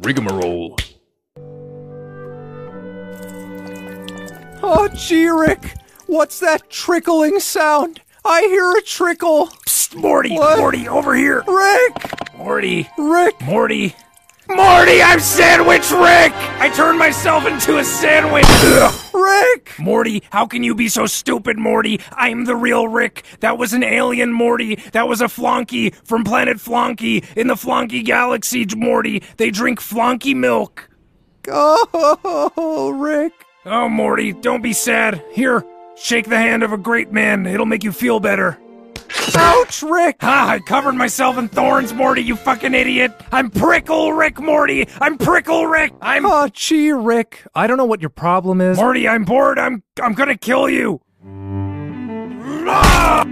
Rigmarole. Oh, gee, Rick, what's that trickling sound? I hear a trickle. Psst, Morty, What? Morty, over here. Rick, Morty, Rick, Morty. Morty, I'm Sandwich Rick! I turned myself into a sandwich! Rick. Morty, how can you be so stupid, Morty? I'm the real Rick. That was an alien, Morty. That was a flonky from planet Flonky in the Flonky Galaxy, Morty. They drink Flonky milk. Oh, Rick. Oh, Morty, don't be sad. Here, shake the hand of a great man. It'll make you feel better. Ouch, Rick. Ha! I covered myself in thorns, Morty, you fucking idiot! I'm Prickle Rick, Morty! I'm Prickle Rick! I'm. Oh, gee, Rick. I don't know what your problem is. Morty, I'm bored. I'm. I'm gonna kill you! Ah!